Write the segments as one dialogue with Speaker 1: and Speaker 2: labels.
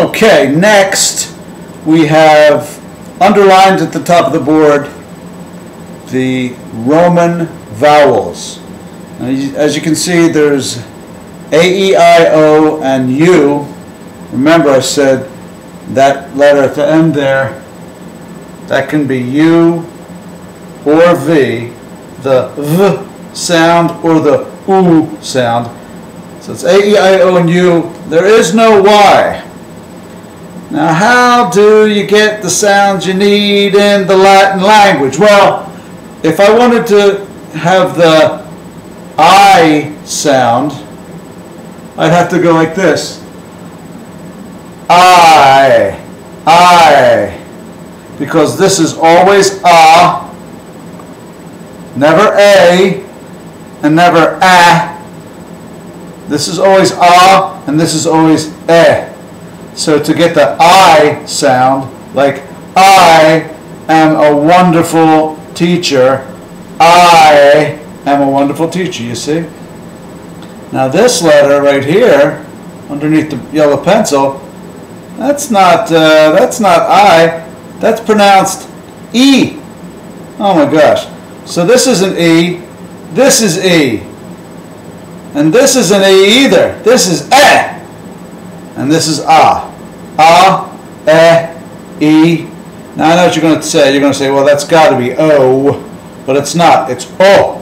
Speaker 1: Okay, next we have underlined at the top of the board the Roman vowels. As you can see, there's A, E, I, O, and U. Remember I said that letter at the end there, that can be U or V, the V sound or the U sound. So it's A, E, I, O, and U. There is no Y. Now, how do you get the sounds you need in the Latin language? Well, if I wanted to have the I sound, I'd have to go like this. I, I, because this is always a, never a, and never a. This is always a, and this is always e. So to get the I sound, like I am a wonderful teacher, I am a wonderful teacher, you see? Now this letter right here, underneath the yellow pencil, that's not, uh, that's not I, that's pronounced E. Oh my gosh. So this isn't E, this is E. And this isn't E either, this is E. And this is A. A, E, E. Now I know what you're going to say. You're going to say, well, that's got to be O. But it's not. It's O.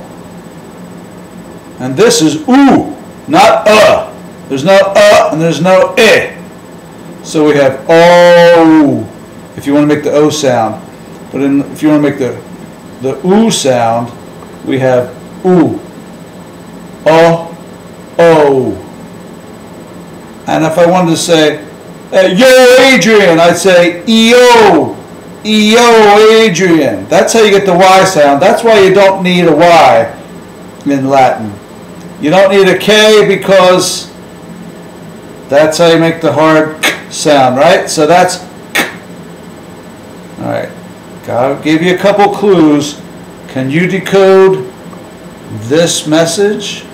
Speaker 1: And this is U, not Uh. There's no Uh and there's no I. So we have O, if you want to make the O sound. But in, if you want to make the, the U sound, we have oo, o, o. And if I wanted to say, uh, yo, Adrian, I'd say EO, EO, Adrian. That's how you get the Y sound. That's why you don't need a Y in Latin. You don't need a K because that's how you make the hard k sound, right? So that's k. All right. God gave you a couple clues. Can you decode this message?